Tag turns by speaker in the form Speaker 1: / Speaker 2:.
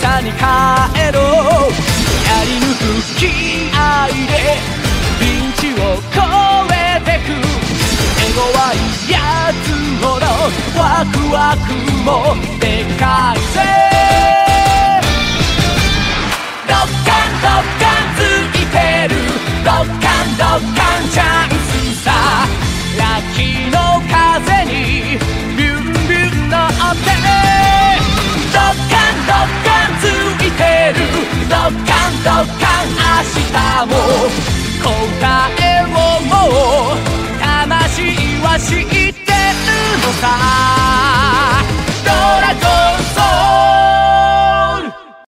Speaker 1: 帰ろ。うやり抜く気合でピンチを越えてく。手強いやつほどワクワクもでかいぜ。明日も答えをもう魂は知ってるのさ